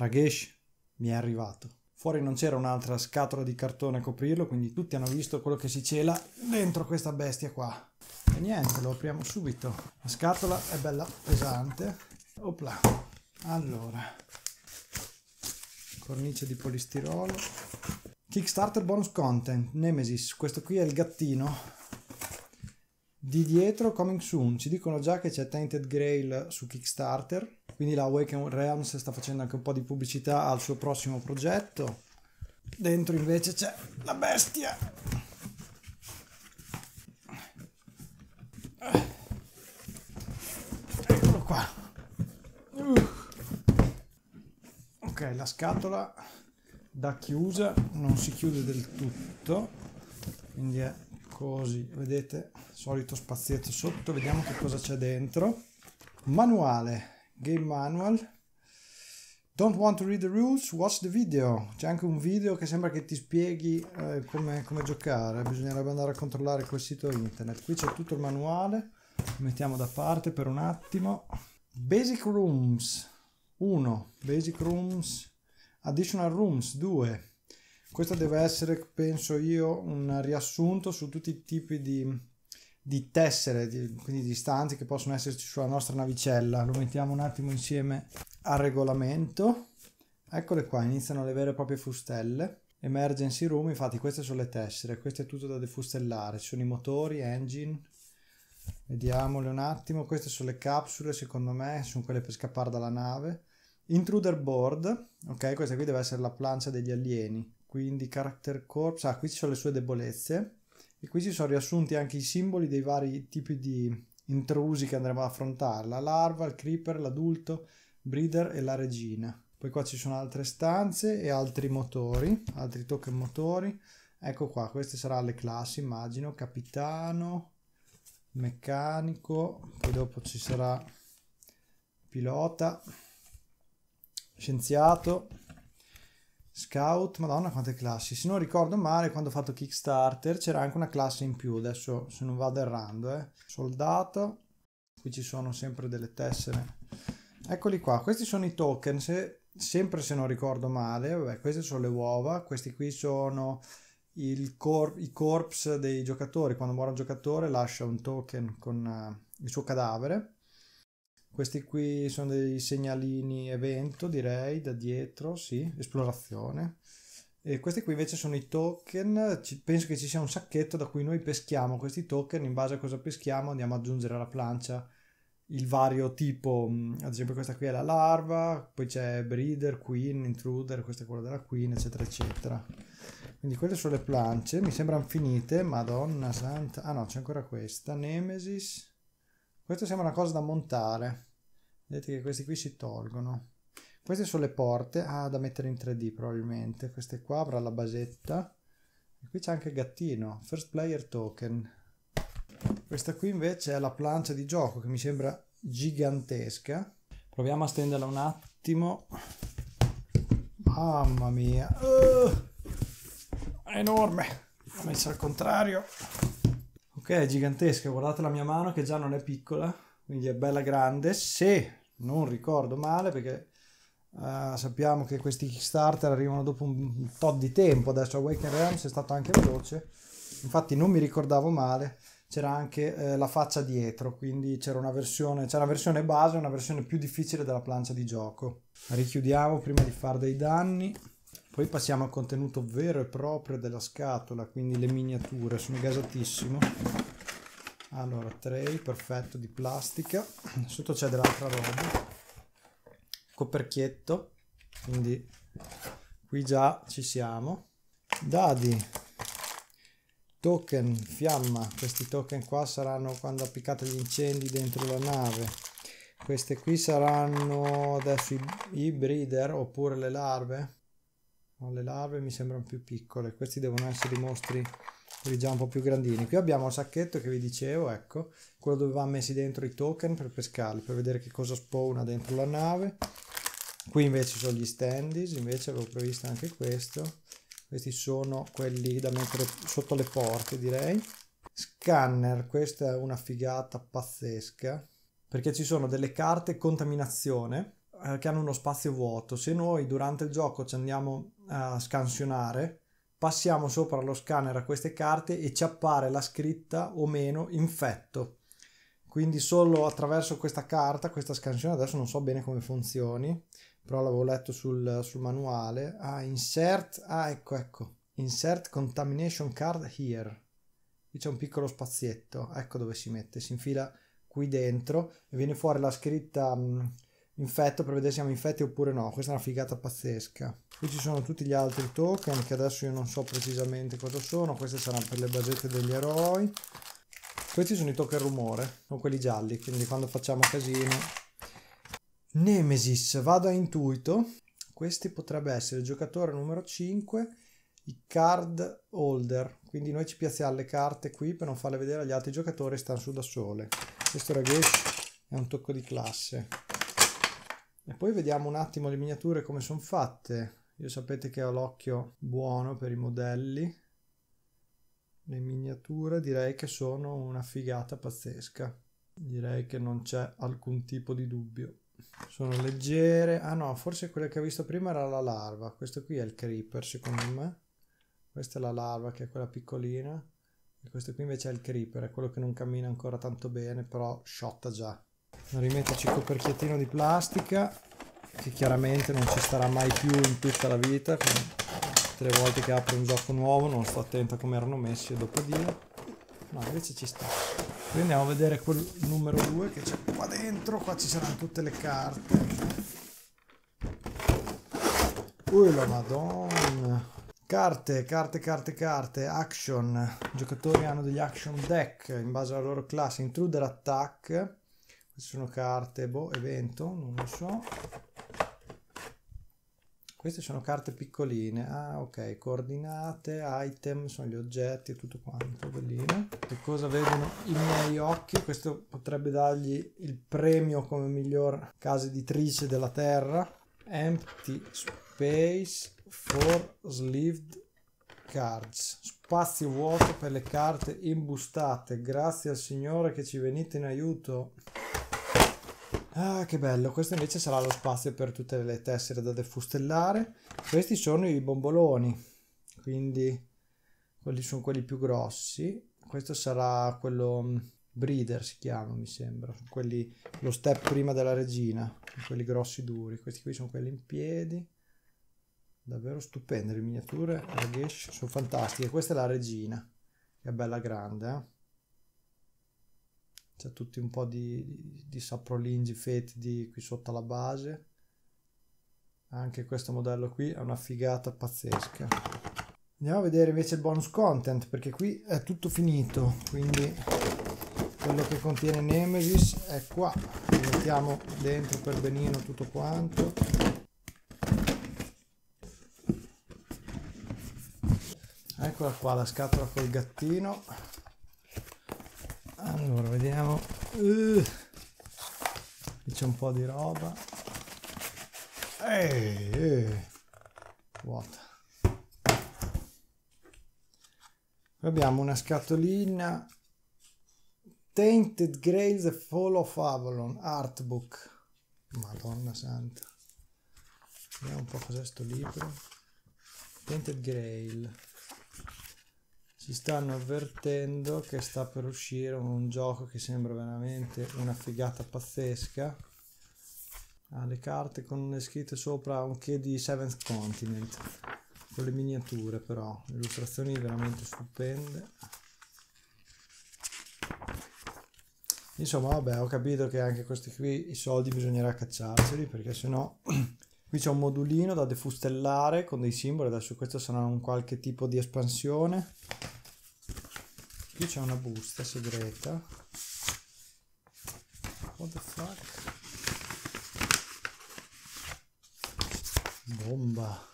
Ragesh mi è arrivato. Fuori non c'era un'altra scatola di cartone a coprirlo, quindi tutti hanno visto quello che si cela dentro questa bestia qua. E niente, lo apriamo subito. La scatola è bella pesante. Opla. Allora, cornice di polistirolo. Kickstarter bonus content, Nemesis, questo qui è il gattino. Di dietro, coming soon, ci dicono già che c'è Tainted Grail su Kickstarter quindi la Awaken Realms sta facendo anche un po' di pubblicità al suo prossimo progetto. Dentro invece c'è la bestia. Eccolo qua. Uh. Ok, la scatola da chiusa non si chiude del tutto, quindi è così, vedete, solito spazietto sotto, vediamo che cosa c'è dentro. Manuale game manual. Don't want to read the rules watch the video. C'è anche un video che sembra che ti spieghi eh, come, come, giocare. Bisognerebbe andare a controllare quel sito internet. Qui c'è tutto il manuale. Lo mettiamo da parte per un attimo. Basic rooms. 1 basic rooms. Additional rooms. 2 questo deve essere penso io un riassunto su tutti i tipi di di tessere, di, quindi di stanze che possono esserci sulla nostra navicella. Lo mettiamo un attimo insieme al regolamento. Eccole qua, iniziano le vere e proprie fustelle. Emergency room, infatti queste sono le tessere, questo è tutto da defustellare. Ci sono i motori, engine, vediamole un attimo. Queste sono le capsule, secondo me, sono quelle per scappare dalla nave. Intruder board, ok, questa qui deve essere la plancia degli alieni. Quindi character corpse, ah, qui ci sono le sue debolezze e qui ci sono riassunti anche i simboli dei vari tipi di intrusi che andremo ad affrontare, la larva, il creeper, l'adulto, breeder e la regina. Poi qua ci sono altre stanze e altri motori, altri token motori. Ecco qua, queste saranno le classi, immagino, capitano, meccanico, poi dopo ci sarà pilota, scienziato, Scout, madonna quante classi. Se non ricordo male, quando ho fatto Kickstarter c'era anche una classe in più, adesso se non vado errando, eh. Soldato, qui ci sono sempre delle tessere. Eccoli qua, questi sono i token, se, sempre se non ricordo male, vabbè, queste sono le uova, questi qui sono cor- i corps dei giocatori, quando muore un giocatore lascia un token con uh, il suo cadavere questi qui sono dei segnalini evento, direi, da dietro, sì, esplorazione. E questi qui invece sono i token, penso che ci sia un sacchetto da cui noi peschiamo questi token, in base a cosa peschiamo andiamo ad aggiungere alla plancia il vario tipo, mm, ad esempio questa qui è la larva, poi c'è breeder, queen, intruder, questa è quella della queen, eccetera, eccetera. Quindi quelle sono le planche, mi sembrano finite, madonna santa, ah no, c'è ancora questa, nemesis, questo sembra una cosa da montare. Vedete che questi qui si tolgono. Queste sono le porte. Ah, da mettere in 3D probabilmente. Queste qua avrà la basetta. E qui c'è anche il gattino. First player token. Questa qui invece è la plancia di gioco che mi sembra gigantesca. Proviamo a stenderla un attimo. Mamma mia. Uh, è enorme. L'ho messa al contrario. Ok, è gigantesca, guardate la mia mano che già non è piccola, quindi è bella grande, se non ricordo male perché uh, sappiamo che questi Kickstarter arrivano dopo un tot di tempo, adesso Awaken Realms è stato anche veloce, infatti non mi ricordavo male, c'era anche eh, la faccia dietro, quindi c'era una versione, c'era una versione base e una versione più difficile della plancia di gioco. Richiudiamo prima di fare dei danni. Poi passiamo al contenuto vero e proprio della scatola, quindi le miniature, sono gasatissimo. Allora, tray, perfetto, di plastica. Sotto c'è dell'altra roba. Coperchietto, quindi qui già ci siamo. Dadi, token, fiamma. Questi token qua saranno quando applicate gli incendi dentro la nave. Queste qui saranno adesso i, i breeder oppure le larve No, le larve mi sembrano più piccole, questi devono essere i mostri quelli già un po' più grandini. Qui abbiamo il sacchetto che vi dicevo, ecco, quello dove vanno messi dentro i token per pescarli, per vedere che cosa spawna dentro la nave. Qui invece sono gli standees, invece avevo previsto anche questo. Questi sono quelli da mettere sotto le porte, direi. Scanner, questa è una figata pazzesca, perché ci sono delle carte contaminazione eh, che hanno uno spazio vuoto. Se noi durante il gioco ci andiamo a scansionare, passiamo sopra lo scanner a queste carte e ci appare la scritta o meno infetto. Quindi solo attraverso questa carta, questa scansione, adesso non so bene come funzioni, però l'avevo letto sul, sul manuale. Ah, insert, ah ecco ecco, insert contamination card here. Qui c'è un piccolo spazietto, ecco dove si mette, si infila qui dentro e viene fuori la scritta mh, infetto per vedere se siamo infetti oppure no. Questa è una figata pazzesca. Qui ci sono tutti gli altri token che adesso io non so precisamente cosa sono. Queste saranno per le basette degli eroi. Questi sono i token rumore, sono quelli gialli, quindi quando facciamo casino. Nemesis, vado a intuito. Questi potrebbe essere il giocatore numero 5 i card holder quindi noi ci piazziamo le carte qui per non farle vedere agli altri giocatori stanno su da sole questo Ragesh è un tocco di classe e poi vediamo un attimo le miniature come sono fatte. Io sapete che ho l'occhio buono per i modelli. Le miniature direi che sono una figata pazzesca. Direi che non c'è alcun tipo di dubbio. Sono leggere. Ah no forse quella che ho visto prima era la larva. Questo qui è il creeper secondo me. Questa è la larva che è quella piccolina. E questo qui invece è il creeper, è quello che non cammina ancora tanto bene, però sciotta già. Rimetterci il coperchiettino di plastica, che chiaramente non ci starà mai più in tutta la vita, tutte le volte che apro un gioco nuovo non sto attento a come erano messi, dopo dire. No, invece ci sta. Quindi andiamo a vedere quel numero 2 che c'è qua dentro, qua ci saranno tutte le carte. Ui la madonna! Carte, carte, carte, carte, action. I giocatori hanno degli action deck in base alla loro classe. Intruder attack. Queste sono carte, boh, evento, non lo so. Queste sono carte piccoline. Ah, ok, coordinate, item, sono gli oggetti e tutto quanto, bellino. Che cosa vedono i miei occhi? Questo potrebbe dargli il premio come miglior casa editrice della Terra. Empty space for sleeved cards spazio vuoto per le carte imbustate grazie al signore che ci venite in aiuto ah che bello. Questo invece sarà lo spazio per tutte le tessere da defustellare. Questi sono i bomboloni. Quindi quelli sono quelli più grossi. Questo sarà quello mm, breeder si chiama mi sembra. Quelli lo step prima della regina. Quelli grossi duri. Questi qui sono quelli in piedi. Davvero stupende le miniature. Sono fantastiche. Questa è la regina. Che è bella grande eh? C'è tutti un po' di, di, di saprolingi fetidi qui sotto la base. Anche questo modello qui è una figata pazzesca. Andiamo a vedere invece il bonus content perché qui è tutto finito. Quindi quello che contiene Nemesis è qua. Mettiamo dentro per benino tutto quanto. Eccola qua la scatola col gattino allora vediamo. Uh, c'è un po' di roba. Ehi, ehi. vuota. Abbiamo una scatolina. Tainted Grails The Fall of Avalon Artbook. Madonna santa. Vediamo un po' cos'è sto libro. Tainted Grail ci stanno avvertendo che sta per uscire un gioco che sembra veramente una figata pazzesca. Ha le carte con le scritte sopra un che di Seventh Continent con le miniature però illustrazioni veramente stupende. Insomma vabbè ho capito che anche questi qui i soldi bisognerà cacciarceli perché sennò qui c'è un modulino da defustellare con dei simboli adesso questo sarà un qualche tipo di espansione Qui c'è una busta segreta. What the fuck? Bomba.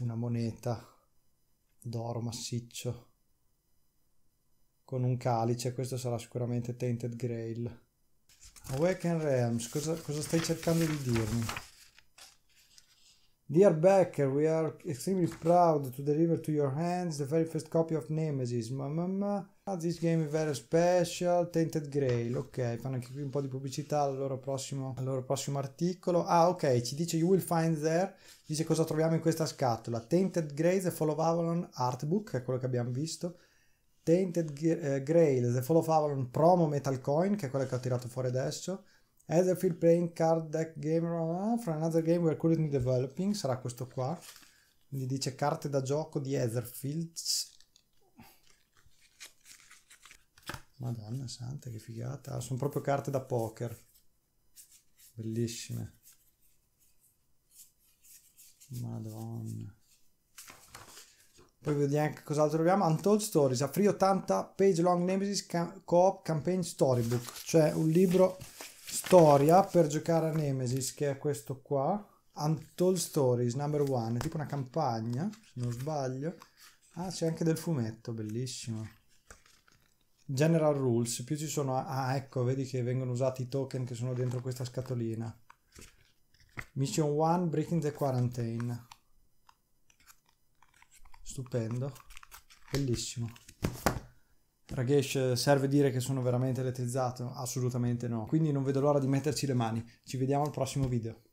Una moneta d'oro massiccio. Con un calice, questo sarà sicuramente Tainted Grail. Awaken Realms, cosa, cosa stai cercando di dirmi? Dear Becker, we are extremely proud to deliver to your hands the very first copy of Nemesis. Ma, ma, ma. Ah, this game is very special, Tainted Grail, ok, fanno anche qui un po' di pubblicità al loro, prossimo, al loro prossimo articolo. Ah, ok, ci dice you will find there, dice cosa troviamo in questa scatola. Tainted Grail, The Fall of Avalon Artbook, che è quello che abbiamo visto. Tainted G- Grail, The Fall of Avalon Promo Metal Coin, che è quello che ho tirato fuori adesso. Etherfield Playing Card Deck Game from another game we're currently developing, sarà questo qua. Quindi dice carte da gioco di Etherfields Madonna santa, che figata. Sono proprio carte da poker. Bellissime. Madonna. Poi vediamo anche cos'altro troviamo. Untold Stories, a free 80 page long Nemesis Co-op Campaign Storybook. Cioè un libro storia per giocare a Nemesis, che è questo qua. Untold Stories, number one. È tipo una campagna, se non sbaglio. Ah, c'è anche del fumetto, bellissimo. General Rules, più ci sono... Ah, ecco, vedi che vengono usati i token che sono dentro questa scatolina. Mission 1, Breaking the Quarantine. Stupendo. Bellissimo. Ragesh, serve dire che sono veramente elettrizzato? Assolutamente no. Quindi non vedo l'ora di metterci le mani. Ci vediamo al prossimo video.